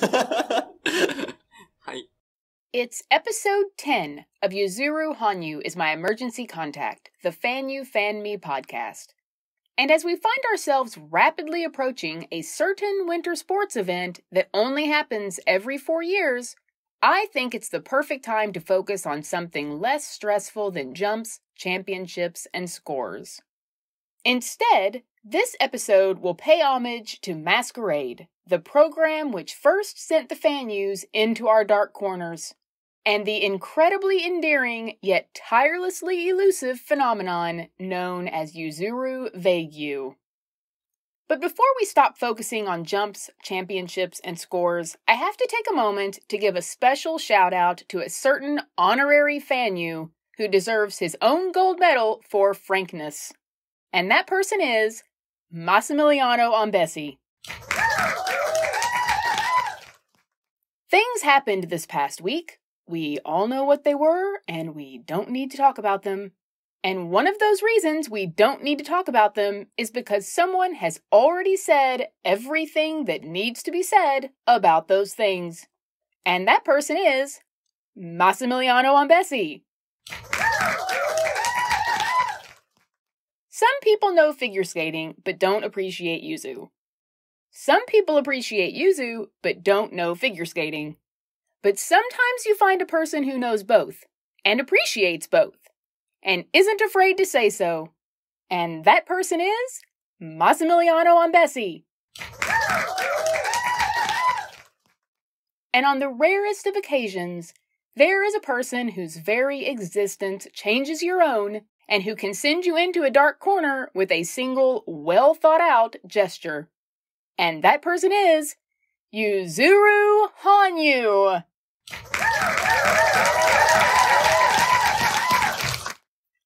It's episode 10 of Yuzuru Hanyu is my emergency contact, the FanyuFanme podcast. And as we find ourselves rapidly approaching a certain winter sports event that only happens every four years, I think it's the perfect time to focus on something less stressful than jumps, championships, and scores. Instead, this episode will pay homage to Masquerade, the program which first sent the Fanyus into our dark corners, and the incredibly endearing yet tirelessly elusive phenomenon known as Yuzuru Vague. But before we stop focusing on jumps, championships, and scores, I have to take a moment to give a special shout out to a certain honorary Fanyu who deserves his own gold medal for frankness. And that person is Massimiliano Ambesi. Things happened this past week. We all know what they were, and we don't need to talk about them. And one of those reasons we don't need to talk about them is because someone has already said everything that needs to be said about those things. And that person is Massimiliano Ambesi. Some people know figure skating but don't appreciate Yuzu. Some people appreciate Yuzu but don't know figure skating. But sometimes you find a person who knows both and appreciates both and isn't afraid to say so. And that person is Massimiliano Ambesi. And on the rarest of occasions, there is a person whose very existence changes your own and who can send you into a dark corner with a single, well thought out gesture. And that person is Yuzuru Hanyu.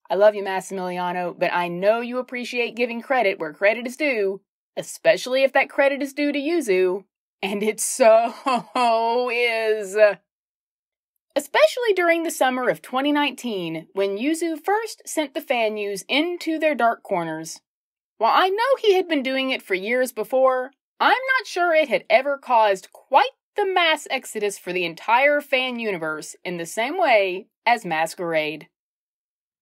I love you, Massimiliano, but I know you appreciate giving credit where credit is due, especially if that credit is due to Yuzu. And it so is. Especially during the summer of 2019, when Yuzu first sent the Fanyus into their dark corners. While I know he had been doing it for years before, I'm not sure it had ever caused quite the mass exodus for the entire fan universe in the same way as Masquerade.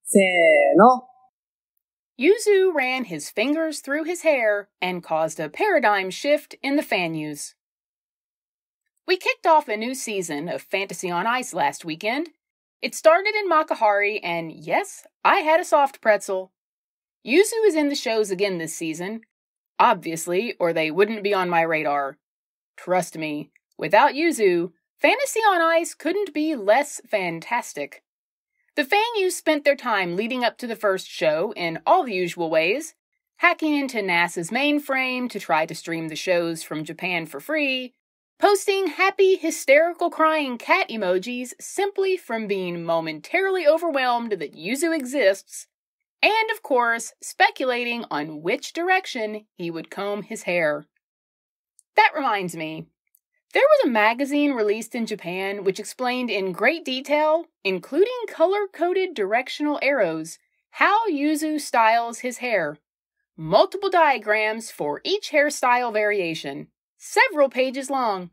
せーの。Yuzu ran his fingers through his hair and caused a paradigm shift in the Fanyus. We kicked off a new season of Fantasy on Ice last weekend. It started in Makuhari, and yes, I had a soft pretzel. Yuzu is in the shows again this season, obviously, or they wouldn't be on my radar. Trust me, without Yuzu, Fantasy on Ice couldn't be less fantastic. The Fanyus spent their time leading up to the first show in all the usual ways, hacking into NASA's mainframe to try to stream the shows from Japan for free, posting happy, hysterical crying cat emojis simply from being momentarily overwhelmed that Yuzu exists, and of course, speculating on which direction he would comb his hair. That reminds me, there was a magazine released in Japan which explained in great detail, including color coded directional arrows, how Yuzu styles his hair. Multiple diagrams for each hairstyle variation, several pages long.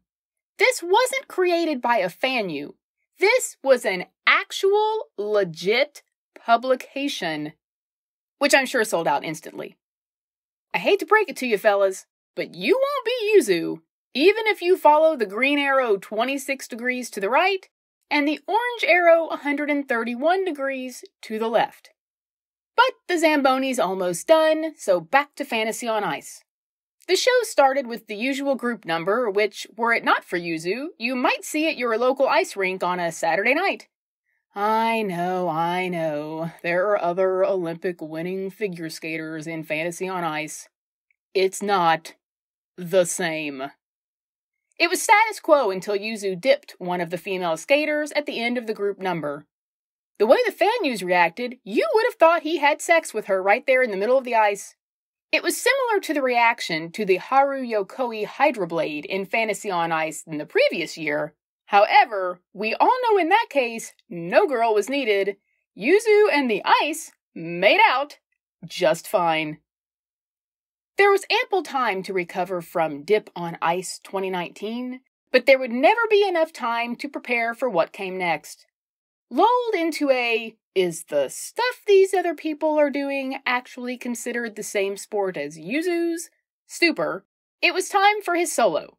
This wasn't created by a Fanyu. This was an actual, legit publication, which I'm sure sold out instantly. I hate to break it to you, fellas, but you won't be Yuzu even if you follow the green arrow 26 degrees to the right and the orange arrow 131 degrees to the left. But the Zamboni's almost done, so back to Fantasy on Ice. The show started with the usual group number, which, were it not for Yuzu, you might see at your local ice rink on a Saturday night. I know, I know. There are other Olympic winning figure skaters in Fantasy on Ice. It's not the same. It was status quo until Yuzu dipped one of the female skaters at the end of the group number. The way the Fanyus reacted, you would have thought he had sex with her right there in the middle of the ice. It was similar to the reaction to the Haru Yokoi Hydroblade in Fantasy on Ice in the previous year. However, we all know in that case, no girl was needed. Yuzu and the ice made out just fine. There was ample time to recover from Dip on Ice 2019 but there would never be enough time to prepare for what came next. Lulled into a is the stuff these other people are doing actually considered the same sport as Yuzu's stupor, it was time for his solo.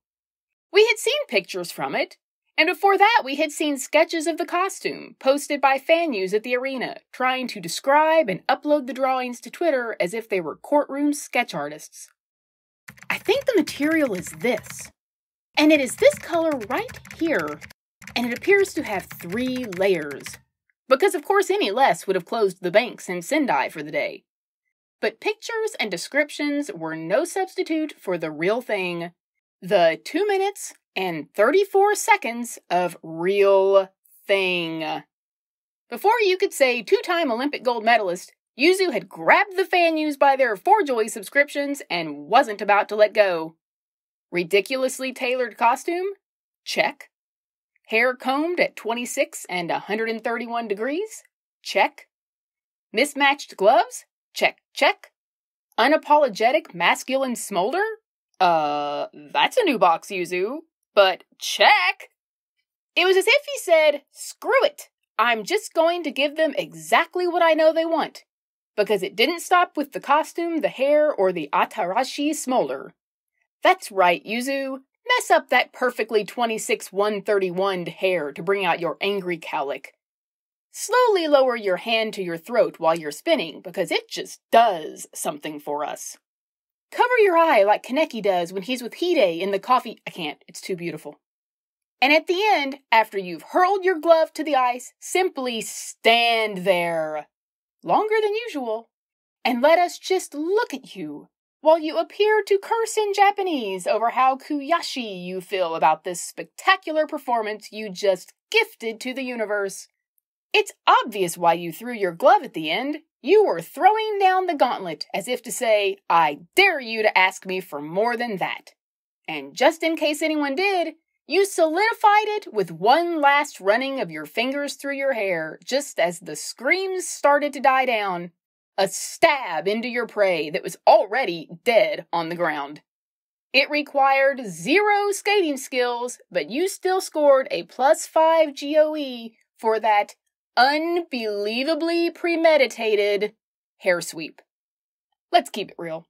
We had seen pictures from it, and before that we had seen sketches of the costume posted by Fanyus at the arena, trying to describe and upload the drawings to Twitter as if they were courtroom sketch artists. I think the material is this. And it is this color right here, and it appears to have three layers. Because, of course, any less would have closed the banks in Sendai for the day. But pictures and descriptions were no substitute for the real thing the 2 minutes and 34 seconds of real thing. Before you could say two time Olympic gold medalist, Yuzu had grabbed the Fanyus by their ForJoy subscriptions and wasn't about to let go. Ridiculously tailored costume? Check. Hair combed at 26 and 131 degrees? Check. Mismatched gloves? Check, check. Unapologetic masculine smolder? Uh, that's a new box, Yuzu. But check. It was as if he said, screw it. I'm just going to give them exactly what I know they want. Because it didn't stop with the costume, the hair, or the Atarashi smolder. That's right, Yuzu. Mess up that perfectly 26 131 hair to bring out your angry cowlick. Slowly lower your hand to your throat while you're spinning because it just does something for us. Cover your eye like Kaneki does when he's with Hide in the coffee. I can't, it's too beautiful. And at the end, after you've hurled your glove to the ice, simply stand there, longer than usual, and let us just look at you while you appear to curse in Japanese over how kuyashi you feel about this spectacular performance you just gifted to the universe. It's obvious why you threw your glove at the end. You were throwing down the gauntlet as if to say, I dare you to ask me for more than that. And just in case anyone did, you solidified it with one last running of your fingers through your hair just as the screams started to die down a stab into your prey that was already dead on the ground. It required zero skating skills, but you still scored a plus five GOE for that unbelievably premeditated hair sweep. Let's keep it real.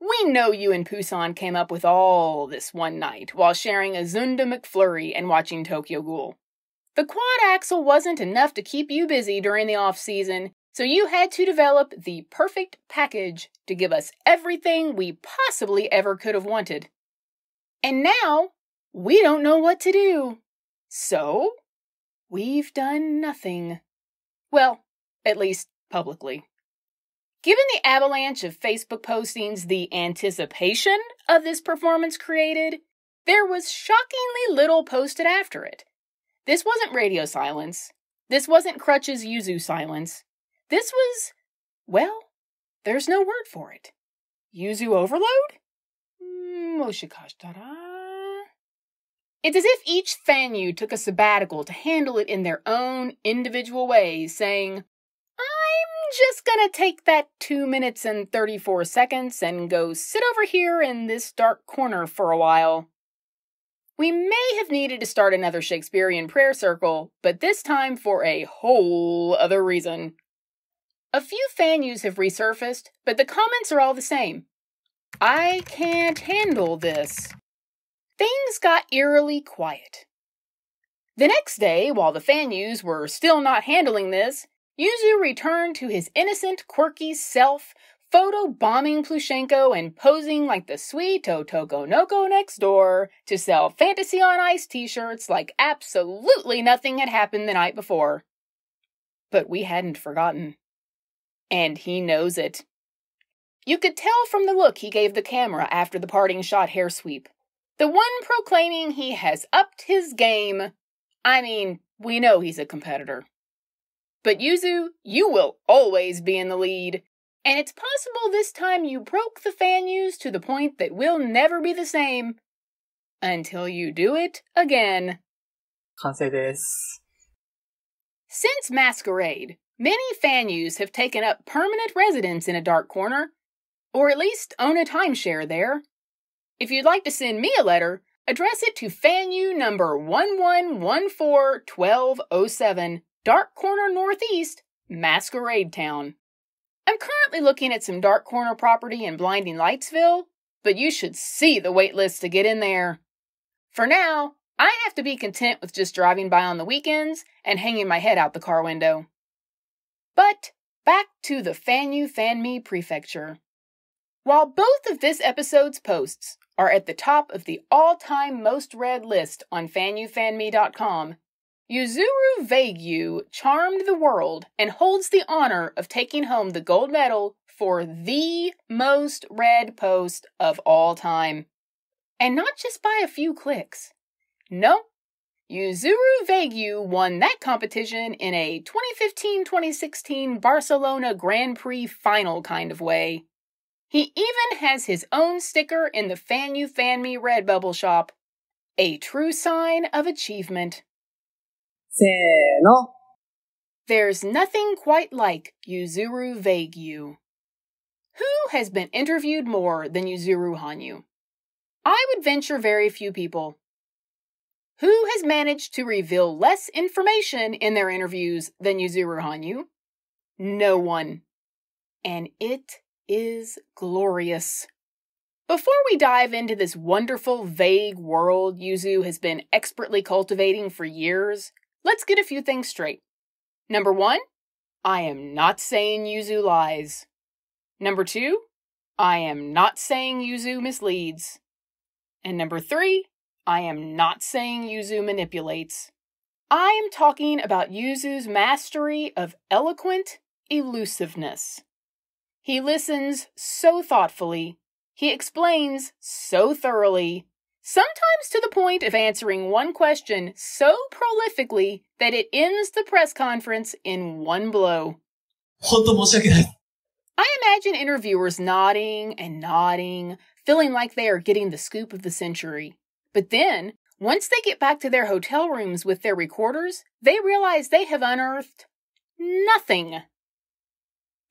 We know you and Pooh-san came up with all this one night while sharing a Zunda McFlurry and watching Tokyo Ghoul. The quad axel wasn't enough to keep you busy during the off season, so you had to develop the perfect package to give us everything we possibly ever could have wanted. And now we don't know what to do. So we've done nothing. Well, at least publicly. Given the avalanche of Facebook postings the anticipation of this performance created, there was shockingly little posted after it. This wasn't radio silence. This wasn't Crutch's Yuzu silence. This was, well, there's no word for it. Yuzu overload? Hmm, Moshikashitara. It's as if each Fanyu took a sabbatical to handle it in their own individual ways, saying, I'm just gonna take that 2 minutes and 34 seconds and go sit over here in this dark corner for a while. We may have needed to start another Shakespearean prayer circle, but this time for a whole other reason. A few Fanyus have resurfaced, but the comments are all the same. I can't handle this. Things got eerily quiet. The next day, while the Fanyus were still not handling this, Yuzu returned to his innocent, quirky self, photo bombing Plushenko and posing like the sweet Otoko Noko next door to sell Fantasy on Ice t shirts like absolutely nothing had happened the night before. But we hadn't forgotten and he knows it. You could tell from the look he gave the camera after the parting shot hair sweep. The one proclaiming he has upped his game. I mean, we know he's a competitor. But Yuzu, you will always be in the lead. And it's possible this time you broke the Fanyus to the point that we'll never be the same. Until you do it again. 完成です. Since Masquerade, many Fanyus have taken up permanent residence in a dark corner, or at least own a timeshare there. If you'd like to send me a letter, address it to Fanyu number 11141207, Dark Corner Northeast, Masquerade Town. I'm currently looking at some Dark Corner property in Blinding Lightsville, but you should see the wait list to get in there. For now, I have to be content with just driving by on the weekends and hanging my head out the car window. But back to the FanyuFanme Prefecture. While both of this episode's posts are at the top of the all time most read list on fanyufanme.com, Yuzuru Vague-yu charmed the world and holds the honor of taking home the gold medal for the most read post of all time. And not just by a few clicks. No, Yuzuru Vague-yu won that competition in a 2015 2016 Barcelona Grand Prix final kind of way. He even has his own sticker in the FanyuFanme Redbubble shop. A true sign of achievement. せーの。There's nothing quite like Yuzuru Vague-yu. Who has been interviewed more than Yuzuru Hanyu? I would venture very few people. Who has managed to reveal less information in their interviews than Yuzuru Hanyu? No one. And it is glorious. Before we dive into this wonderful, vague world Yuzu has been expertly cultivating for years, let's get a few things straight. Number one, I am not saying Yuzu lies. Number two, I am not saying Yuzu misleads. And number three, I am not saying Yuzu manipulates. I am talking about Yuzu's mastery of eloquent elusiveness. He listens so thoughtfully, he explains so thoroughly, sometimes to the point of answering one question so prolifically that it ends the press conference in one blow. 本当申し訳ない。 I imagine interviewers nodding and nodding, feeling like they are getting the scoop of the century. But then, once they get back to their hotel rooms with their recorders, they realize they have unearthed nothing.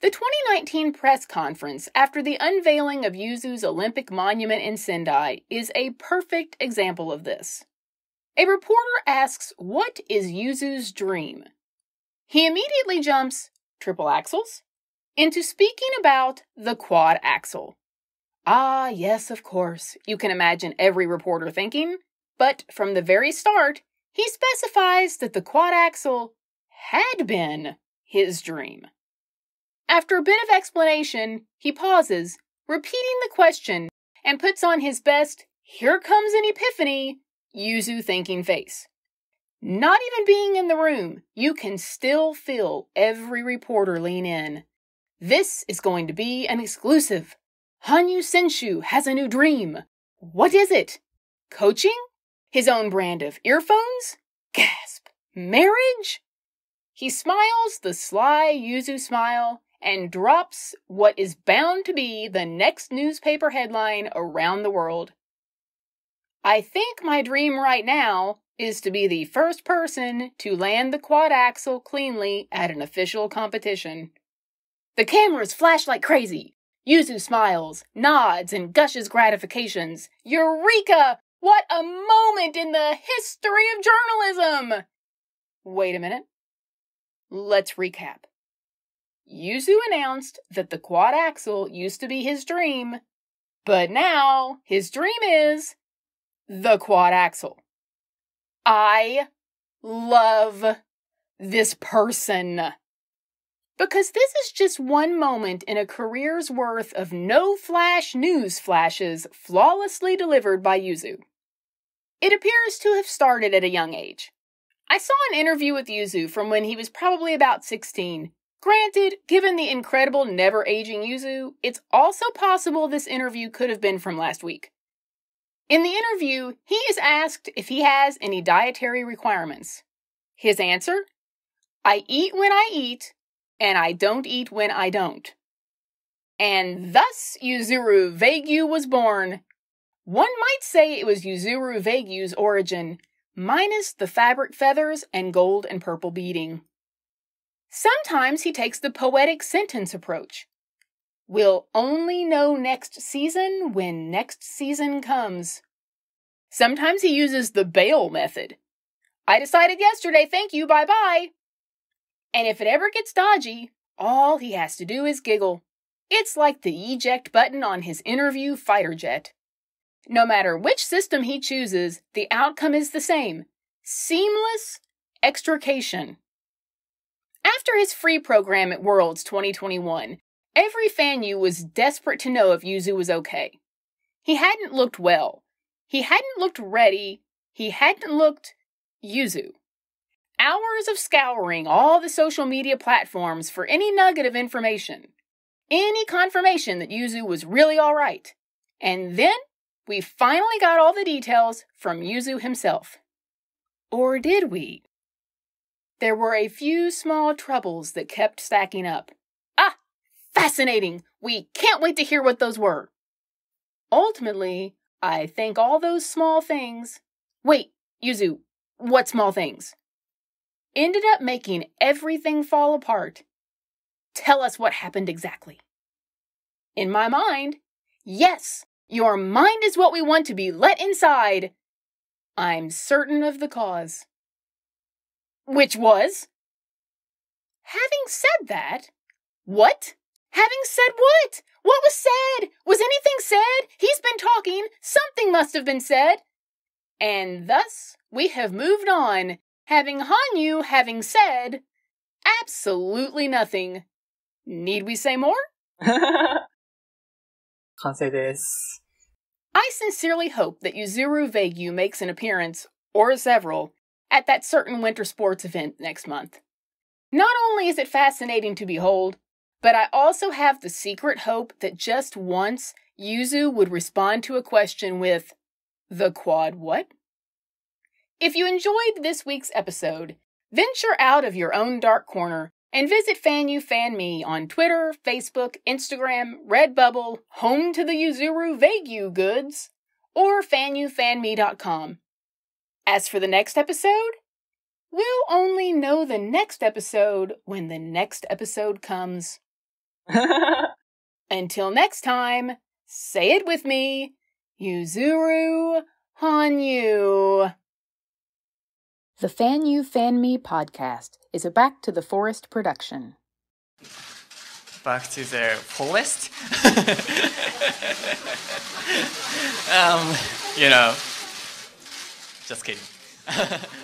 The 2019 press conference after the unveiling of Yuzu's Olympic monument in Sendai is a perfect example of this. A reporter asks, What is Yuzu's dream? He immediately jumps, Triple axels? into speaking about the quad axel. Ah, yes, of course, you can imagine every reporter thinking, but from the very start, he specifies that the quad axel had been his dream. After a bit of explanation, he pauses, repeating the question, and puts on his best, here comes an epiphany, Yuzu thinking face. Not even being in the room, you can still feel every reporter lean in. This is going to be an exclusive. Hanyu Senshu has a new dream. What is it? Coaching? His own brand of earphones? Gasp. Marriage? He smiles the sly Yuzu smile and drops what is bound to be the next newspaper headline around the world. I think my dream right now is to be the first person to land the quad axel cleanly at an official competition. The cameras flash like crazy. Yuzu smiles, nods, and gushes gratifications. Eureka! What a moment in the history of journalism! Wait a minute. Let's recap. Yuzu announced that the quad axel used to be his dream, but now his dream is the quad axel. I love this person. Because this is just one moment in a career's worth of no flash news flashes flawlessly delivered by Yuzu. It appears to have started at a young age. I saw an interview with Yuzu from when he was probably about 16. Granted, given the incredible never aging Yuzu, it's also possible this interview could have been from last week. In the interview, he is asked if he has any dietary requirements. His answer I eat when I eat, and I don't eat when I don't. And thus Yuzuru Vague-yu was born. One might say it was Yuzuru Vague-yu's origin, minus the fabric feathers and gold and purple beading. Sometimes he takes the poetic sentence approach. We'll only know next season when next season comes. Sometimes he uses the bail method. I decided yesterday, thank you, bye bye. And if it ever gets dodgy, all he has to do is giggle. It's like the eject button on his interview fighter jet. No matter which system he chooses, the outcome is the same seamless extrication. After his free program at Worlds 2021, every Fanyu was desperate to know if Yuzu was okay. He hadn't looked well. He hadn't looked ready. He hadn't looked Yuzu. Hours of scouring all the social media platforms for any nugget of information, any confirmation that Yuzu was really alright. And then we finally got all the details from Yuzu himself. Or did we? There were a few small troubles that kept stacking up. Ah, fascinating! We can't wait to hear what those were. Ultimately, I think all those small things. Wait, Yuzu, what small things? Ended up making everything fall apart. Tell us what happened exactly. In my mind, yes, your mind is what we want to be let inside. I'm certain of the cause. Which was? Having said that, what? Having said what? What was said? Was anything said? He's been talking. Something must have been said. And thus we have moved on, having Hanyu having said absolutely nothing. Need we say more? i sincerely hope that Yuzuru Vague-yu makes an appearance, or several, at that certain winter sports event next month. Not only is it fascinating to behold, but I also have the secret hope that just once Yuzu would respond to a question with, The quad what? If you enjoyed this week's episode, venture out of your own dark corner and visit FanyuFanme on Twitter, Facebook, Instagram, Redbubble, home to the Yuzuru Vague-yu goods, or fanyufanme.com. As for the next episode, we'll only know the next episode when the next episode comes. Until next time, say it with me, Yuzuru Hanyu. The FanyuFanme podcast is a Back to the Forest production. Back to the forest. um, you know, just kidding.